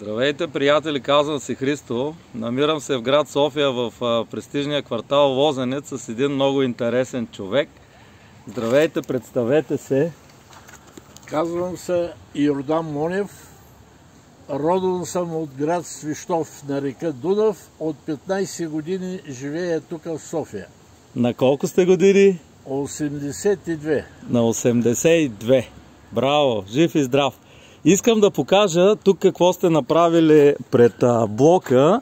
Здравейте, приятели! Казвам се Христо. Намирам се в град София в престижния квартал Лозенец с един много интересен човек. Здравейте, представете се. Казвам се Йордан Монев. Родом съм от град Свищов на река Дунав. От 15 години живея тук в София. На колко сте години? 82. На 82. Браво! Жив и здрав! Искам да покажа тук какво сте направили пред блока,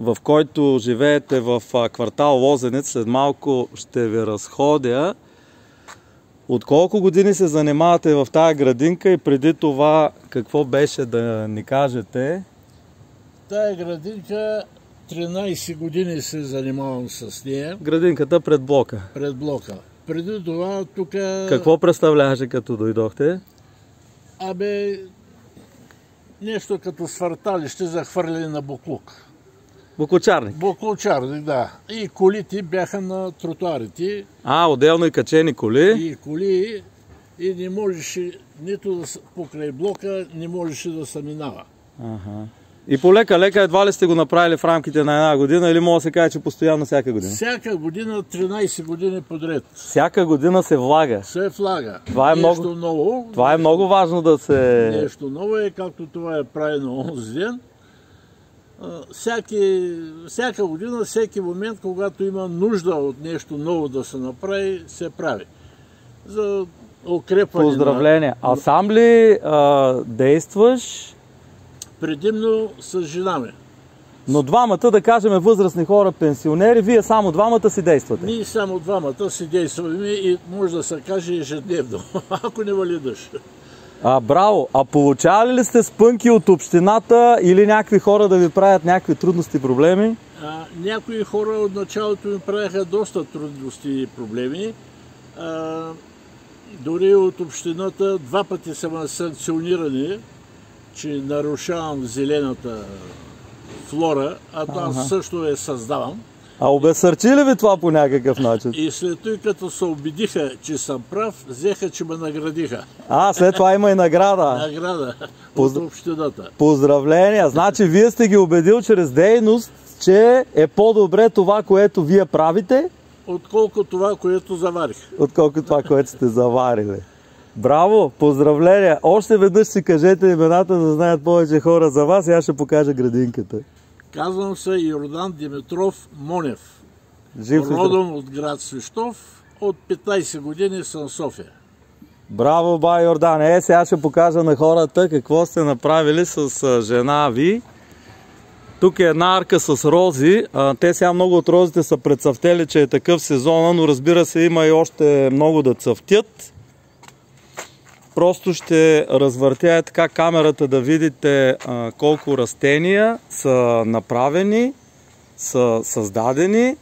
в който живеете в квартал Лозенец. След малко ще ви разходя. От колко години се занимавате в тази градинка и преди това какво беше да ни кажете? Тая градинка 13 години се занимавам с нея. Градинката пред блока. Пред блока. Преди това тук... Какво представляваше като дойдохте? Абе, нещо като свърталище за хвърляне на буклук. Буклучарник? Буклучарник, да. И колите бяха на тротуарите. А, отделно и качени коли? И коли. И не можеше, нито да, покрай блока, не можеше да се минава. Ага. И по лека лека едва ли сте го направили в рамките на една година или може да се каже, че постоянно всяка година? Всяка година, 13 години подред. Всяка година се влага? Се влага. Това е нещо много, ново. Това е много важно да се... Нещо ново е, както това е правено онзи ден. Всяки, всяка година, всеки момент, когато има нужда от нещо ново да се направи, се прави. За укрепване Поздравления. На... А сам ли а, действаш? Предимно с жена ми. Но двамата, да кажем, възрастни хора, пенсионери, вие само двамата си действате? Ние само двамата си действаме и може да се каже ежедневно, ако не вали дъжд. А, браво! А получавали ли сте спънки от общината или някакви хора да ви правят някакви трудности проблеми? А, някои хора от началото ми правяха доста трудности и проблеми. А, дори от общината два пъти са санкционирани че нарушавам зелената флора, а аз ага. също я създавам. А обесърчи ли ви това по някакъв начин? И след това, като се убедиха, че съм прав, взеха, че ме наградиха. А, след това има и награда. награда Поз... от общината. Поздравления! Значи вие сте ги убедил чрез дейност, че е по-добре това, което вие правите, отколко това, което заварих. Отколко това, което сте заварили. Браво! Поздравления! Още веднъж си кажете имената, да знаят повече хора за вас и аз ще покажа градинката. Казвам се Йордан Димитров Монев. Жив Родом от град Свищов. От 15 години съм в София. Браво, ба Йордан! Е, сега ще покажа на хората какво сте направили с жена ви. Тук е една арка с рози. Те сега много от розите са прецъфтели, че е такъв сезона, но разбира се има и още много да цъфтят. Просто ще развъртя така камерата да видите а, колко растения са направени, са създадени.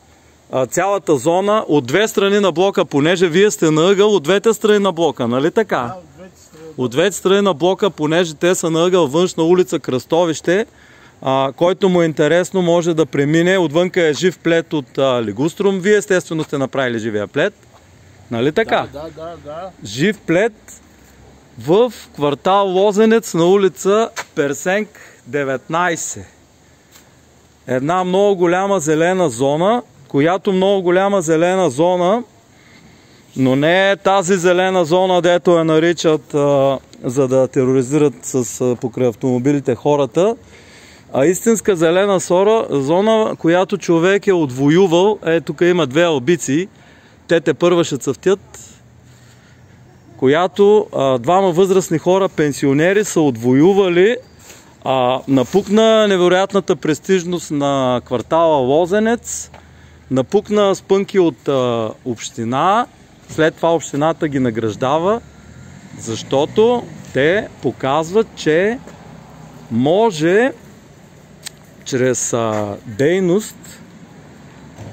А, цялата зона от две страни на блока, понеже вие сте на ъгъл от двете страни на блока, нали така? Да, от двете страни. От двете страни на блока, понеже те са на ъгъл външна улица Кръстовище, а, който му е интересно може да премине. Отвънка е жив плет от а, лигуструм. Вие естествено сте направили живия плет. Нали така? Да, да, да. да. Жив плет в квартал Лозенец на улица Персенк 19. Една много голяма зелена зона, която много голяма зелена зона, но не е тази зелена зона, дето я наричат а, за да тероризират с, а, покрай автомобилите хората, а истинска зелена сора, зона, която човек е отвоювал. Е, тук има две албици. Те те първа ще цъфтят, която а, двама възрастни хора, пенсионери, са отвоювали. А, напукна невероятната престижност на квартала Лозенец, напукна спънки от а, община, след това общината ги награждава, защото те показват, че може чрез а, дейност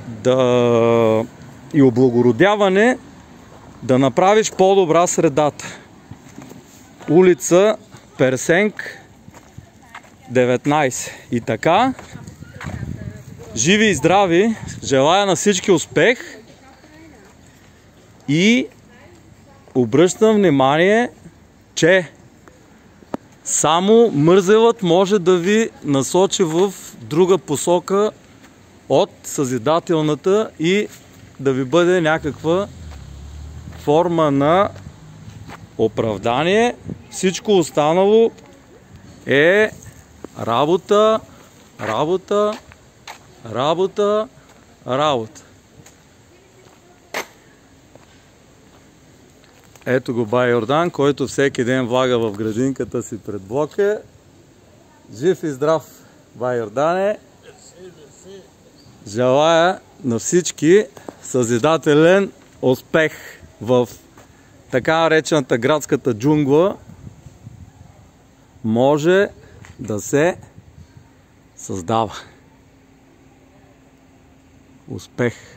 да и облагородяване да направиш по-добра средата. Улица Персенк 19. И така, живи и здрави, желая на всички успех и обръщам внимание, че Само мързелът може да ви насочи в друга посока от съзидателната и да ви бъде някаква форма на оправдание. Всичко останало е работа, работа, работа, работа. Ето го Бай Йордан, който всеки ден влага в градинката си пред блока. Жив и здрав, Бай Йордане! Желая на всички съзидателен успех в така наречената градската джунгла. Може да се създава. Успех!